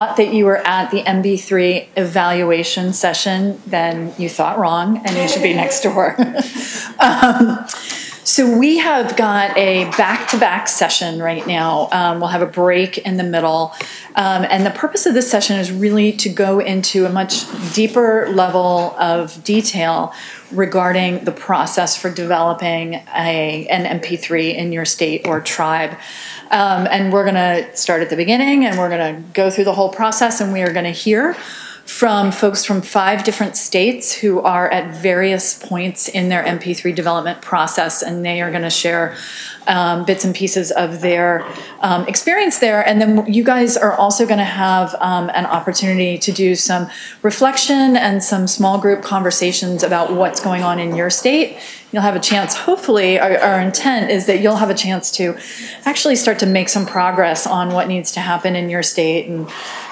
that you were at the MP3 evaluation session, then you thought wrong and you should be next door. um, so we have got a back-to-back session right now. Um, we'll have a break in the middle. Um, and the purpose of this session is really to go into a much deeper level of detail regarding the process for developing a, an MP3 in your state or tribe. Um, and we're going to start at the beginning and we're going to go through the whole process and we are going to hear from folks from five different states who are at various points in their MP3 development process, and they are going to share um, bits and pieces of their um, experience there. And then you guys are also going to have um, an opportunity to do some reflection and some small group conversations about what's going on in your state. You'll have a chance, hopefully, our, our intent is that you'll have a chance to actually start to make some progress on what needs to happen in your state and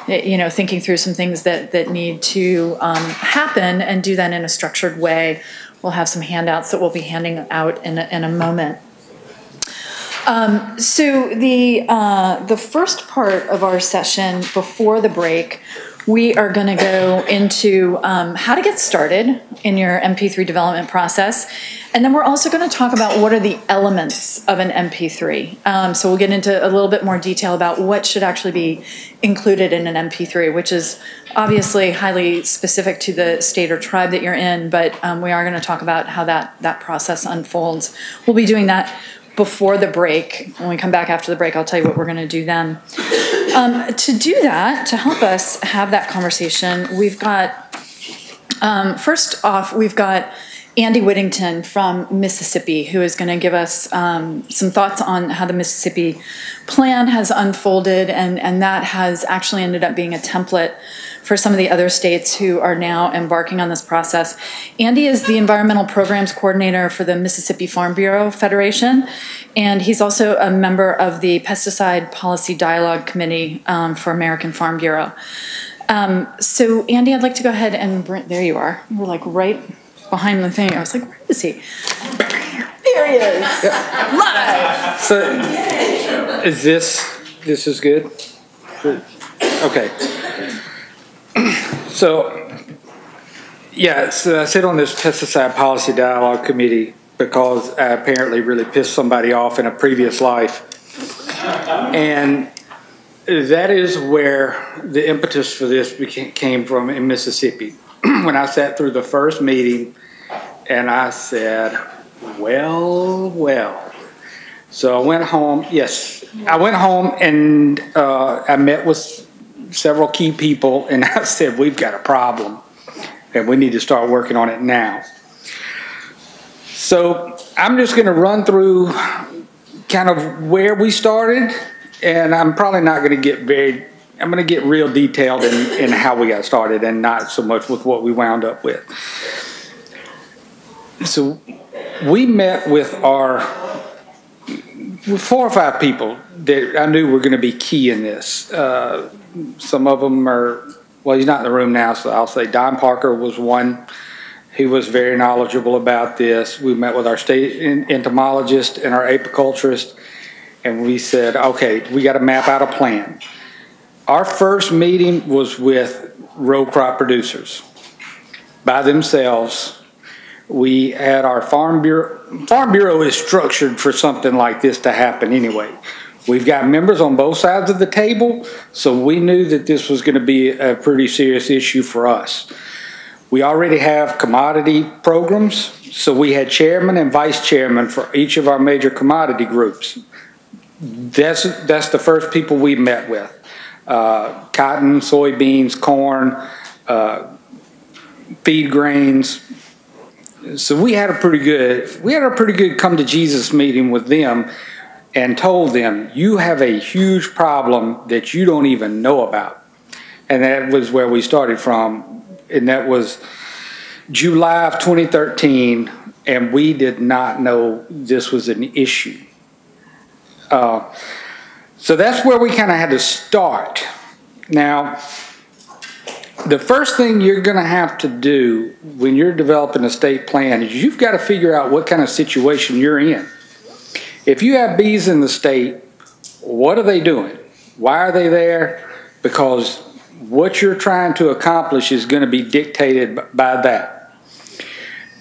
you know, thinking through some things that, that need to um, happen and do that in a structured way. We'll have some handouts that we'll be handing out in a, in a moment. Um, so the uh, the first part of our session before the break we are going to go into um, how to get started in your MP3 development process. And then we're also going to talk about what are the elements of an MP3. Um, so we'll get into a little bit more detail about what should actually be included in an MP3, which is obviously highly specific to the state or tribe that you're in, but um, we are going to talk about how that, that process unfolds. We'll be doing that before the break. When we come back after the break, I'll tell you what we're going to do then. Um, to do that, to help us have that conversation, we've got, um, first off, we've got Andy Whittington from Mississippi, who is going to give us um, some thoughts on how the Mississippi plan has unfolded, and, and that has actually ended up being a template for some of the other states who are now embarking on this process. Andy is the environmental programs coordinator for the Mississippi Farm Bureau Federation, and he's also a member of the Pesticide Policy Dialogue Committee um, for American Farm Bureau. Um, so, Andy, I'd like to go ahead and bring, there you are. We're like right behind the thing. I was like, where is he? There he is. Live. So, is this this is good? Good. Okay. So, yeah, so I sit on this pesticide policy dialogue committee because I apparently really pissed somebody off in a previous life. And that is where the impetus for this became, came from in Mississippi. when I sat through the first meeting and I said, well, well. So I went home, yes, I went home and uh, I met with several key people, and I said, we've got a problem, and we need to start working on it now. So I'm just going to run through kind of where we started, and I'm probably not going to get very, I'm going to get real detailed in, in how we got started and not so much with what we wound up with. So we met with our four or five people that I knew were going to be key in this. Uh, some of them are, well, he's not in the room now, so I'll say Don Parker was one. He was very knowledgeable about this. We met with our state entomologist and our apiculturist, and we said, okay, we got to map out a plan. Our first meeting was with row crop producers by themselves. We had our farm bureau. Farm bureau is structured for something like this to happen anyway. We've got members on both sides of the table, so we knew that this was going to be a pretty serious issue for us. We already have commodity programs, so we had chairman and vice chairman for each of our major commodity groups. That's, that's the first people we met with. Uh, cotton, soybeans, corn, uh, feed grains. So we had a pretty good, we had a pretty good come to Jesus meeting with them and told them, you have a huge problem that you don't even know about. And that was where we started from. And that was July of 2013, and we did not know this was an issue. Uh, so that's where we kind of had to start. Now, the first thing you're going to have to do when you're developing a state plan is you've got to figure out what kind of situation you're in. If you have bees in the state, what are they doing? Why are they there? Because what you're trying to accomplish is going to be dictated by that.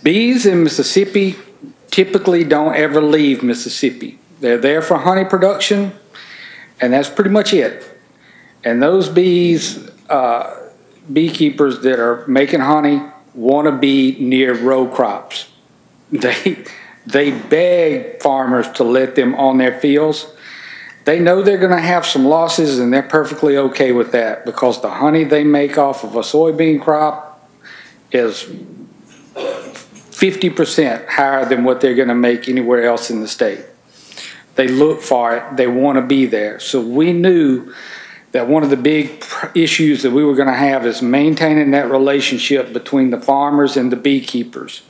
Bees in Mississippi typically don't ever leave Mississippi. They're there for honey production, and that's pretty much it. And those bees, uh, beekeepers that are making honey want to be near row crops. They, they beg farmers to let them on their fields. They know they're going to have some losses and they're perfectly okay with that because the honey they make off of a soybean crop is 50% higher than what they're going to make anywhere else in the state. They look for it, they want to be there. So we knew that one of the big issues that we were going to have is maintaining that relationship between the farmers and the beekeepers.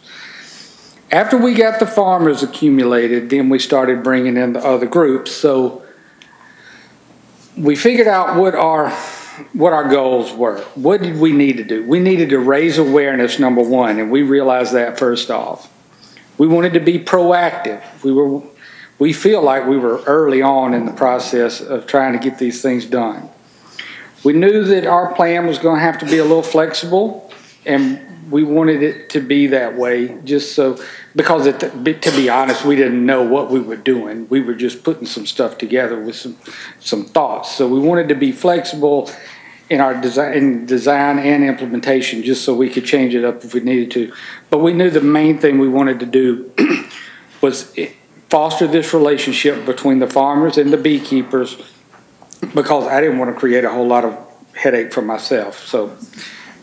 After we got the farmers accumulated, then we started bringing in the other groups. So we figured out what our what our goals were. What did we need to do? We needed to raise awareness, number one, and we realized that first off. We wanted to be proactive. We were we feel like we were early on in the process of trying to get these things done. We knew that our plan was going to have to be a little flexible, and we wanted it to be that way just so because it, to be honest we didn't know what we were doing. We were just putting some stuff together with some some thoughts. So we wanted to be flexible in our design in design and implementation just so we could change it up if we needed to. But we knew the main thing we wanted to do was foster this relationship between the farmers and the beekeepers because I didn't want to create a whole lot of headache for myself so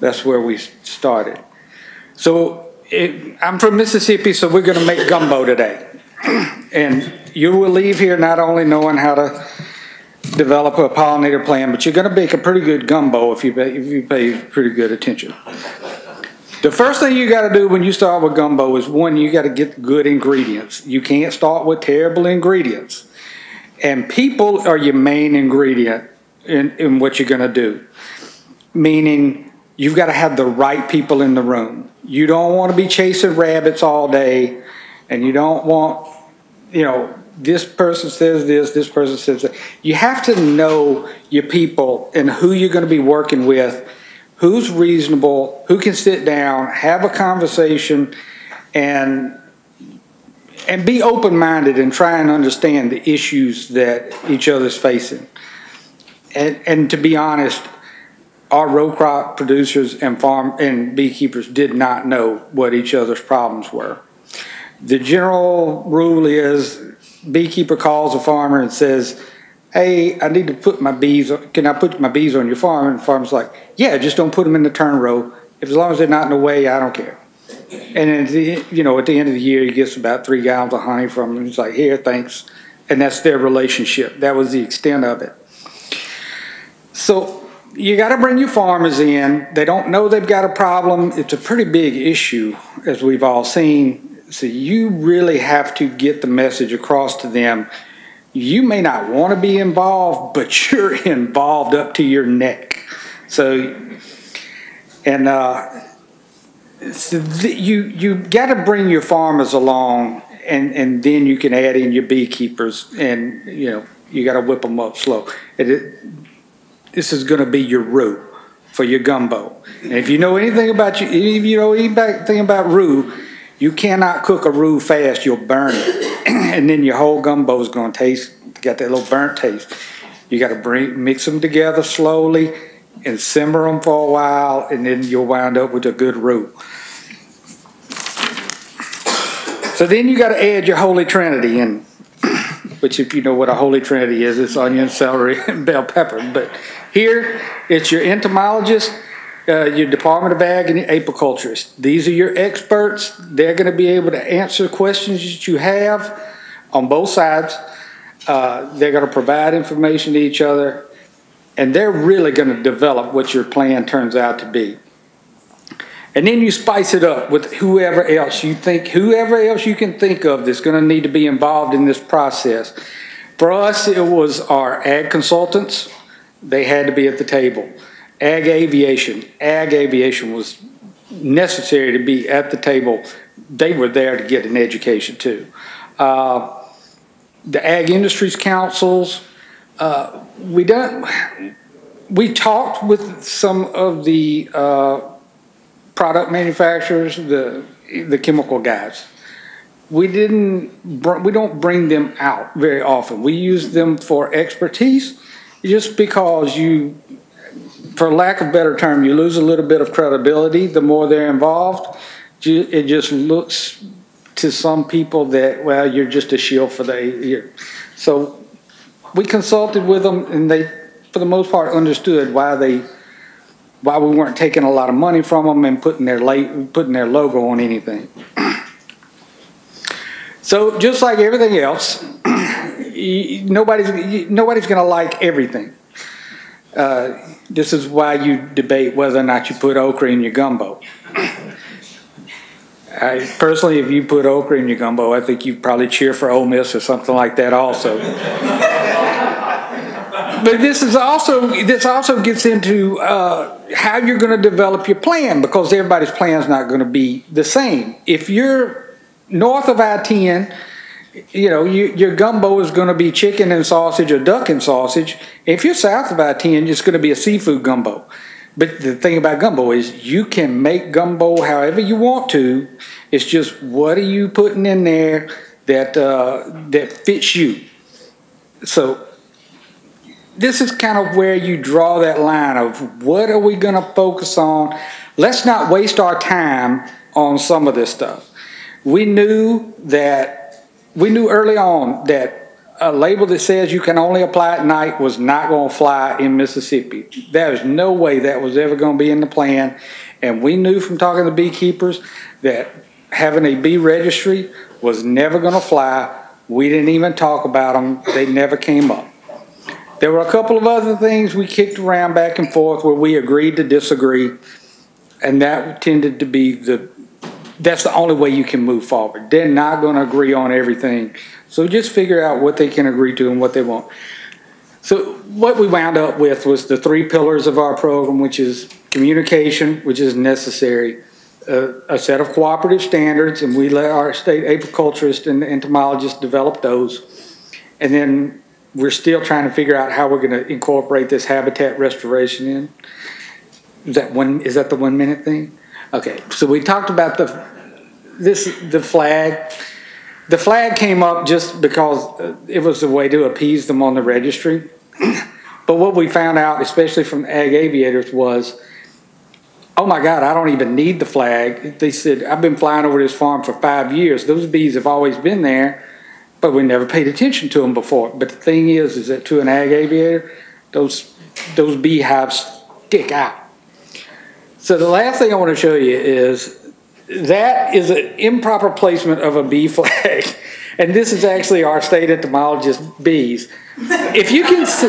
that's where we started so it, I'm from Mississippi, so we're going to make gumbo today. and you will leave here not only knowing how to develop a pollinator plan, but you're going to make a pretty good gumbo if you pay, if you pay pretty good attention. The first thing you got to do when you start with gumbo is one, you got to get good ingredients. You can't start with terrible ingredients. And people are your main ingredient in, in what you're going to do. Meaning, you've got to have the right people in the room. You don't want to be chasing rabbits all day, and you don't want, you know, this person says this, this person says that. You have to know your people and who you're going to be working with, who's reasonable, who can sit down, have a conversation, and and be open-minded and try and understand the issues that each other's facing. And, and to be honest, our row crop producers and farm and beekeepers did not know what each other's problems were. The general rule is beekeeper calls a farmer and says, hey, I need to put my bees, can I put my bees on your farm? And the farmer's like, yeah, just don't put them in the turn row. If as long as they're not in the way, I don't care. And then, the, you know, at the end of the year, he gets about three gallons of honey from them. He's like, here, thanks. And that's their relationship. That was the extent of it. So you got to bring your farmers in. They don't know they've got a problem. It's a pretty big issue, as we've all seen. So you really have to get the message across to them. You may not want to be involved, but you're involved up to your neck. So, and uh, so you you got to bring your farmers along, and and then you can add in your beekeepers, and you know you got to whip them up slow. It, it, this is going to be your roux for your gumbo. And if you know anything about you, if you know anything about roux, you cannot cook a roux fast. You'll burn it, and then your whole gumbo is going to taste got that little burnt taste. You got to bring mix them together slowly and simmer them for a while, and then you'll wind up with a good roux. So then you got to add your holy trinity in, which if you know what a holy trinity is, it's onion, celery, and bell pepper. But here, it's your entomologist, uh, your Department of Ag, and your apiculturist. These are your experts. They're going to be able to answer questions that you have on both sides. Uh, they're going to provide information to each other, and they're really going to develop what your plan turns out to be. And then you spice it up with whoever else you think, whoever else you can think of that's going to need to be involved in this process. For us, it was our ag consultants they had to be at the table. Ag aviation, ag aviation was necessary to be at the table. They were there to get an education too. Uh, the ag industries councils, uh, we don't, we talked with some of the uh, product manufacturers, the the chemical guys. We didn't. We don't bring them out very often. We use them for expertise, just because you, for lack of better term, you lose a little bit of credibility the more they're involved. It just looks to some people that well, you're just a shield for the. you're- So we consulted with them, and they, for the most part, understood why they why we weren't taking a lot of money from them and putting their late, putting their logo on anything. So just like everything else, nobody's, nobody's gonna like everything. Uh, This is why you debate whether or not you put okra in your gumbo. I, personally, if you put okra in your gumbo, I think you'd probably cheer for Ole Miss or something like that also. But this is also, this also gets into uh, how you're going to develop your plan because everybody's plan is not going to be the same. If you're north of I-10, you know, you, your gumbo is going to be chicken and sausage or duck and sausage. If you're south of I-10, it's going to be a seafood gumbo. But the thing about gumbo is you can make gumbo however you want to. It's just what are you putting in there that uh, that fits you. So this is kind of where you draw that line of what are we going to focus on. Let's not waste our time on some of this stuff. We knew that we knew early on that a label that says you can only apply at night was not going to fly in Mississippi. There is no way that was ever going to be in the plan. And we knew from talking to beekeepers that having a bee registry was never going to fly. We didn't even talk about them. They never came up. There were a couple of other things we kicked around back and forth where we agreed to disagree. And that tended to be the, that's the only way you can move forward. They're not going to agree on everything. So just figure out what they can agree to and what they won't. So what we wound up with was the three pillars of our program, which is communication, which is necessary, uh, a set of cooperative standards, and we let our state apiculturist and entomologist develop those. And then we're still trying to figure out how we're going to incorporate this habitat restoration in. Is that one? Is that the one minute thing? Okay. So we talked about the this the flag. The flag came up just because uh, it was a way to appease them on the registry. but what we found out, especially from ag aviators, was, oh my God, I don't even need the flag. They said, I've been flying over this farm for five years. Those bees have always been there, but we never paid attention to them before. But the thing is, is that to an ag aviator, those those beehives stick out. So the last thing I want to show you is that is an improper placement of a bee flag. And this is actually our state entomologist bees. If you can see,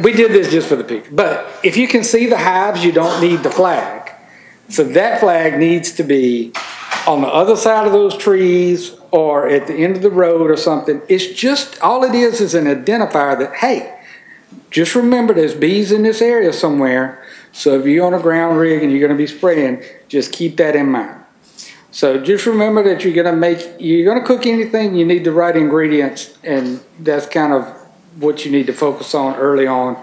we did this just for the picture, but if you can see the hives, you don't need the flag. So that flag needs to be on the other side of those trees or at the end of the road or something. It's just, all it is is an identifier that, hey, just remember there's bees in this area somewhere. So if you're on a ground rig and you're going to be spraying, just keep that in mind. So just remember that you're going to make, you're going to cook anything, you need the right ingredients, and that's kind of what you need to focus on early on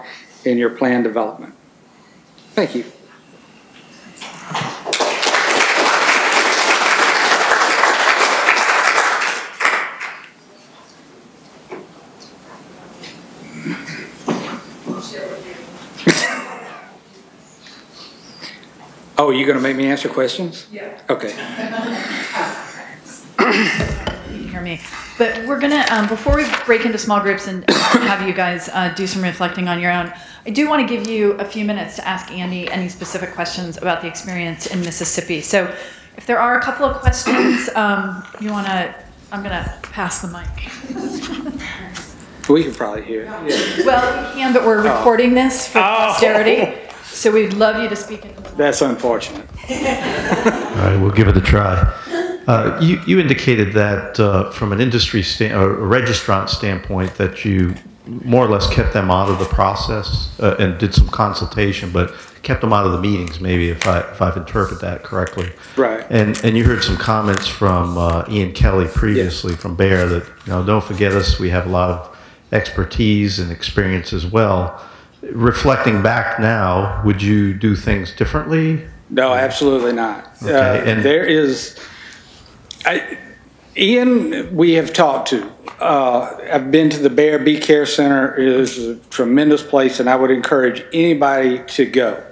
in your plan development. Thank you. Oh, you're going to make me answer questions? Yeah. Okay. You can hear me. But we're gonna, um, before we break into small groups and have you guys uh, do some reflecting on your own, I do want to give you a few minutes to ask Andy any specific questions about the experience in Mississippi. So if there are a couple of questions, um, you want to, I'm gonna pass the mic. We can probably hear. Yeah. Well, we can, but we're recording this for Oh. posterity, so we'd love you to speak into the That's unfortunate. All right, we'll give it a try. Uh, you, you indicated that uh, from an industry sta- or a registrant standpoint that you more or less kept them out of the process uh, and did some consultation, but kept them out of the meetings. Maybe if I if I've interpreted that correctly. Right. And and you heard some comments from uh, Ian Kelly previously from Bayer that you know don't forget us. We have a lot of expertise and experience as well. Reflecting back now, would you do things differently? No, absolutely not. Okay, Uh, and- there is, I, Ian, we have talked to. Uh, I've been to the Bayer Bee Care Center. It is a tremendous place, and I would encourage anybody to go.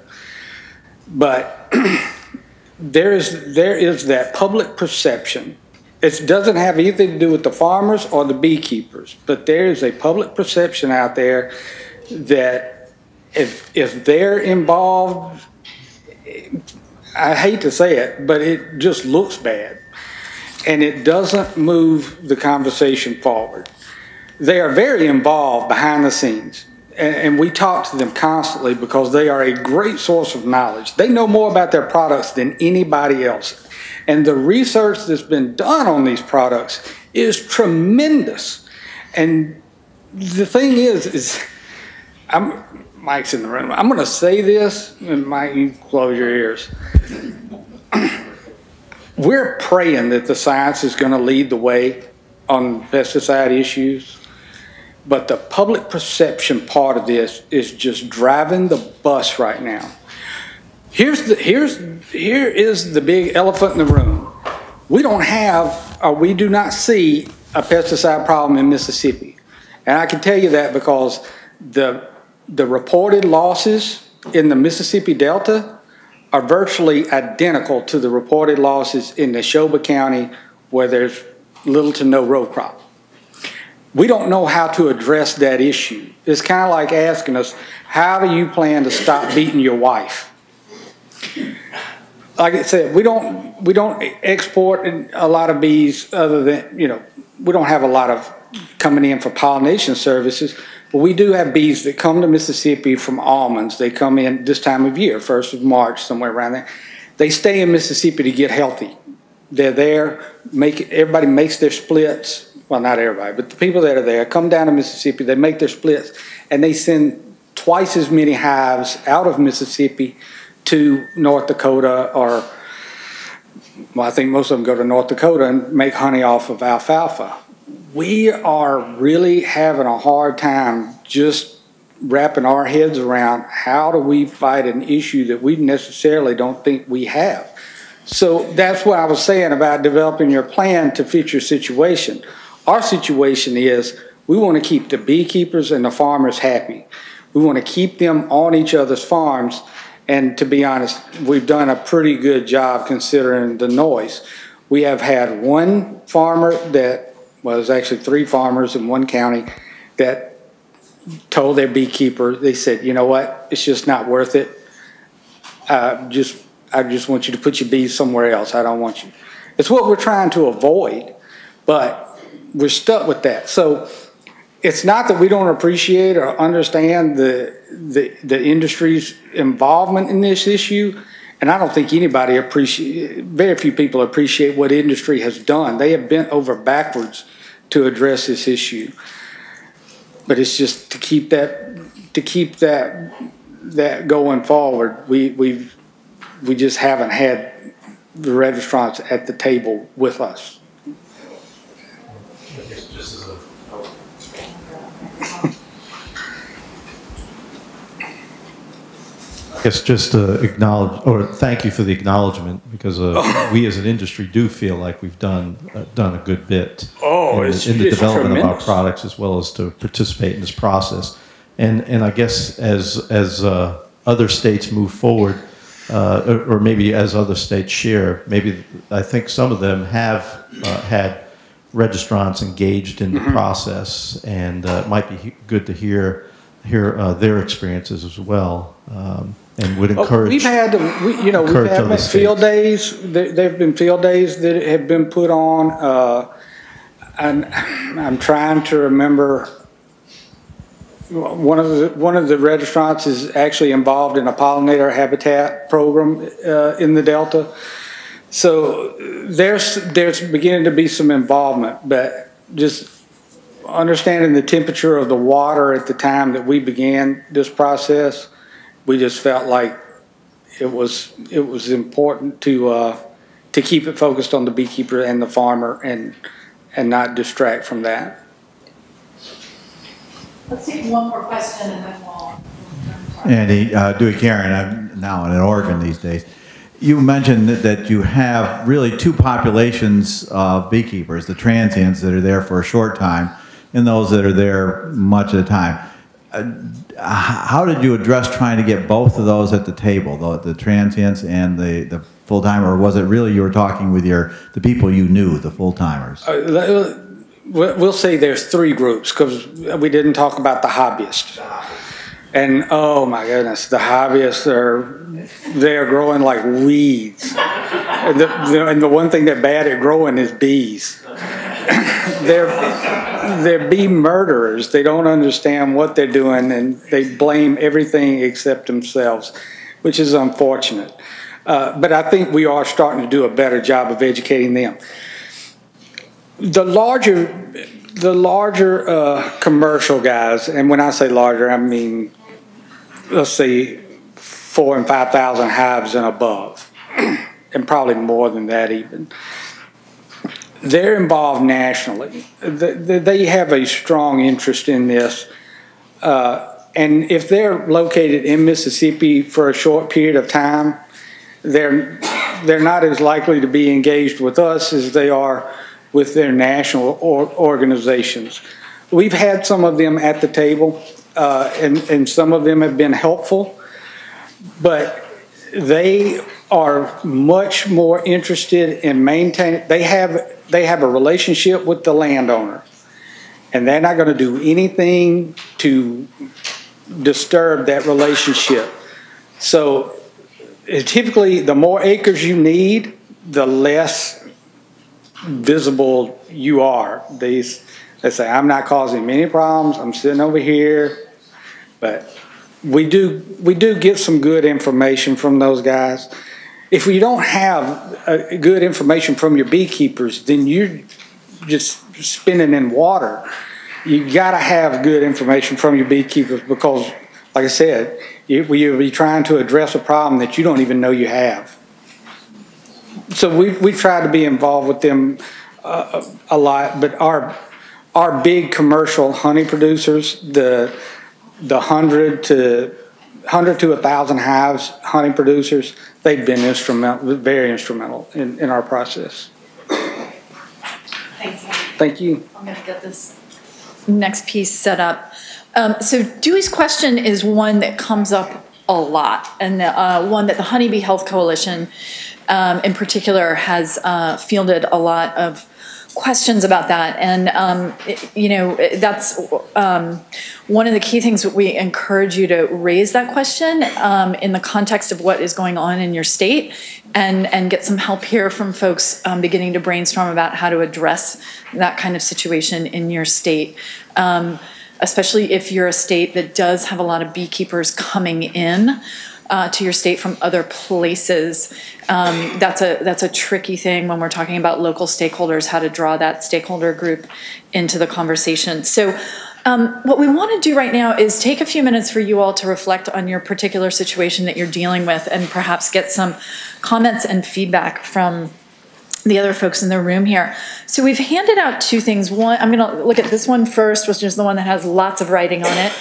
But there is there is that public perception. It doesn't have anything to do with the farmers or the beekeepers, but there is a public perception out there that if if they're involved I hate to say it, but it just looks bad. And it doesn't move the conversation forward. They are very involved behind the scenes. And, and we talk to them constantly because they are a great source of knowledge. They know more about their products than anybody else. And the research that's been done on these products is tremendous. And the thing is, is I'm, Mike's in the room. I'm going to say this, and Mike, you close your ears. We're praying that the science is going to lead the way on pesticide issues, but the public perception part of this is just driving the bus right now. Here's the here's here is the big elephant in the room. We don't have, or we do not see a pesticide problem in Mississippi, and I can tell you that because the the reported losses in the Mississippi Delta are virtually identical to the reported losses in Neshoba County where there's little to no row crop. We don't know how to address that issue. It's kind of like asking us, how do you plan to stop beating your wife? Like I said, we don't we don't export a lot of bees other than, you know, we don't have a lot of coming in for pollination services, we do have bees that come to Mississippi from almonds. They come in this time of year, first of March, somewhere around there. They stay in Mississippi to get healthy. They're there, make everybody makes their splits. Well, not everybody, but the people that are there come down to Mississippi. They make their splits, and they send twice as many hives out of Mississippi to North Dakota or well, I think most of them go to North Dakota and make honey off of alfalfa. We are really having a hard time just wrapping our heads around how do we fight an issue that we necessarily don't think we have. So that's what I was saying about developing your plan to fit your situation. Our situation is we want to keep the beekeepers and the farmers happy. We want to keep them on each other's farms and to be honest, we've done a pretty good job considering the noise. We have had one farmer that, well, there's actually three farmers in one county that told their beekeeper, they said, you know what, it's just not worth it. Uh, just, I just want you to put your bees somewhere else. I don't want you. It's what we're trying to avoid, but we're stuck with that. So it's not that we don't appreciate or understand the, the, the industry's involvement in this issue. And I don't think anybody appreciate, very few people appreciate what industry has done. They have bent over backwards to address this issue. But it's just to keep that, to keep that, that going forward, we, we we just haven't had the registrants at the table with us. I guess just to acknowledge, or thank you for the acknowledgement, because uh, we as an industry do feel like we've done uh, done a good bit Oh, in, it's- in the it's development of our products as well as to participate in this process. And and I guess as as uh, other states move forward, uh, or, or maybe as other states share, maybe I think some of them have uh, had registrants engaged in the Mm-hmm. process, and uh, it might be he- good to hear hear uh, their experiences as well, um, and would Oh, encourage. We've had, we, you know, we've had field days, there, there've been field days that have been put on, uh, and I'm trying to remember, one of the, one of the registrants is actually involved in a pollinator habitat program, uh, in the Delta. So there's, there's beginning to be some involvement, but just understanding the temperature of the water at the time that we began this process, we just felt like it was, it was important to, uh, to keep it focused on the beekeeper and the farmer and, and not distract from that. Let's take one more question and then we'll. Andy, uh, Dewey Caron, I'm now in Oregon these days. You mentioned that, that you have really two populations of beekeepers, the transients that are there for a short time and those that are there much of the time. Uh, how did you address trying to get both of those at the table, the, the transients and the, the full timer, or was it really you were talking with your the people you knew, the full timers? Uh, we'll say there's three groups because we didn't talk about the hobbyists. And oh my goodness, the hobbyists are they're growing like weeds. And the, the, and the one thing they're bad at growing is bees. they're they're bee murderers. They don't understand what they're doing and they blame everything except themselves, which is unfortunate. Uh, but I think we are starting to do a better job of educating them. The larger, the larger uh, commercial guys, and when I say larger, I mean, let's say four and five thousand hives and above, and probably more than that even. They're involved nationally. They have a strong interest in this. Uh, and if they're located in Mississippi for a short period of time, they're they're not as likely to be engaged with us as they are with their national or organizations. We've had some of them at the table, uh, and and some of them have been helpful, but they are much more interested in maintaining. They have they have a relationship with the landowner, and they're not going to do anything to disturb that relationship. So typically the more acres you need, the less visible you are. These they say I'm not causing many problems. I'm sitting over here, but we do we do get some good information from those guys. If you don't have a good information from your beekeepers, then you're just spinning in water. You got to have good information from your beekeepers because, like I said, you, you'll be trying to address a problem that you don't even know you have. So we we try to be involved with them uh, a lot, but our our big commercial honey producers, the the hundred to hundred to a thousand hives honey producers, they've been instrumental, very instrumental in, in our process. Thanks. Thank you. I'm going to get this next piece set up. Um, so Dewey's question is one that comes up a lot, and uh, one that the Honey Bee Health Coalition, um, in particular, has uh, fielded a lot of questions about that. And um, you know, that's um, one of the key things that we encourage you to raise that question um, in the context of what is going on in your state, and and get some help here from folks um, beginning to brainstorm about how to address that kind of situation in your state. Um, especially if you're a state that does have a lot of beekeepers coming in uh, to your state from other places. Um, that's a that's a tricky thing when we're talking about local stakeholders, how to draw that stakeholder group into the conversation. So. Um, what we want to do right now is take a few minutes for you all to reflect on your particular situation that you're dealing with and perhaps get some comments and feedback from the other folks in the room here. So we've handed out two things. One, I'm going to look at this one first, which is the one that has lots of writing on it.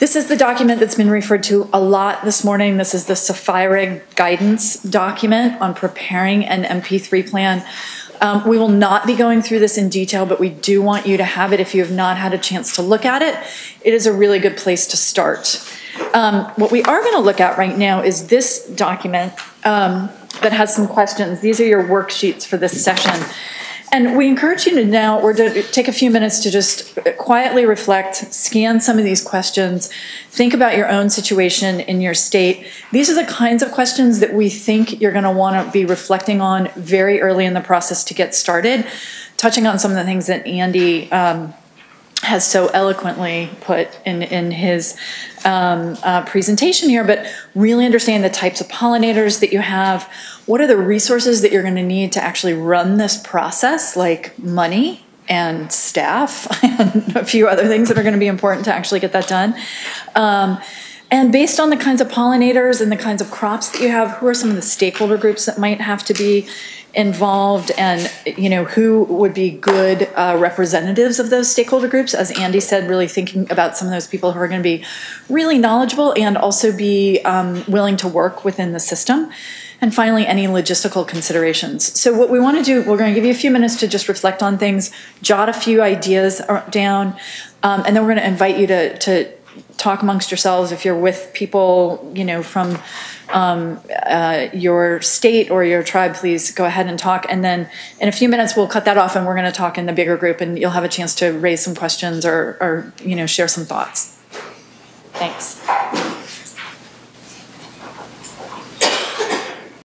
This is the document that's been referred to a lot this morning. This is the SFIREG guidance document on preparing an MP3 plan. Um, we will not be going through this in detail, but we do want you to have it if you have not had a chance to look at it. It is a really good place to start. Um, what we are going to look at right now is this document. Um, that has some questions. These are your worksheets for this session. And we encourage you to now, we're to take a few minutes to just quietly reflect, scan some of these questions, think about your own situation in your state. These are the kinds of questions that we think you're going to want to be reflecting on very early in the process to get started, touching on some of the things that Andy um, has so eloquently put in, in his um, uh, presentation here, but really understand the types of pollinators that you have. What are the resources that you're going to need to actually run this process, like money and staff and a few other things that are going to be important to actually get that done. Um, And based on the kinds of pollinators and the kinds of crops that you have, who are some of the stakeholder groups that might have to be involved and, you know, who would be good uh, representatives of those stakeholder groups? As Andy said, really thinking about some of those people who are going to be really knowledgeable and also be um, willing to work within the system. And finally, any logistical considerations. So what we want to do, we're going to give you a few minutes to just reflect on things, jot a few ideas down, um, and then we're going to invite you to, to talk amongst yourselves. If you're with people, you know, from um, uh, your state or your tribe, please go ahead and talk. And then in a few minutes, we'll cut that off and we're going to talk in the bigger group and you'll have a chance to raise some questions or, or you know, share some thoughts. Thanks.